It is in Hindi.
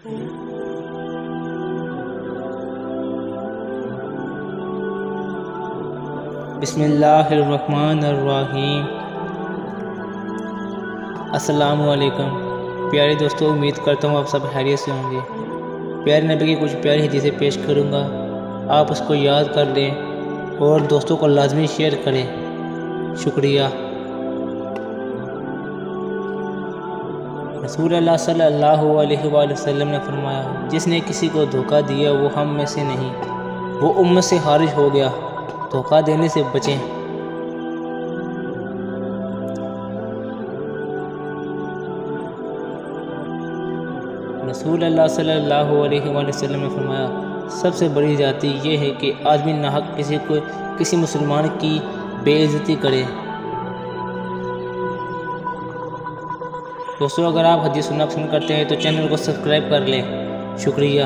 अस्सलाम वालेकुम प्यारे दोस्तों, उम्मीद करता हूँ आप सब हैरियत से होंगे। प्यारे नबी की कुछ प्यारी हदीसें पेश करूँगा। आप उसको याद कर लें और दोस्तों को लाजमी शेयर करें। शुक्रिया। रसूल अल्लाह सल्लल्लाहु वसल्लम ने फरमाया, जिसने किसी को धोखा दिया, वो हम में से नहीं, वो उम्मत से खारिज हो गया, धोखा देने से बचें। रसूल अल्लाह सल्लल्लाहु वसल्लम ने फरमाया, सबसे बड़ी जाति ये है कि आदमी नाहक किसी को, किसी मुसलमान की बेइज्जती करे। दोस्तों, अगर आप हदीस सुनना पसंद करते हैं तो चैनल को सब्सक्राइब कर लें। शुक्रिया।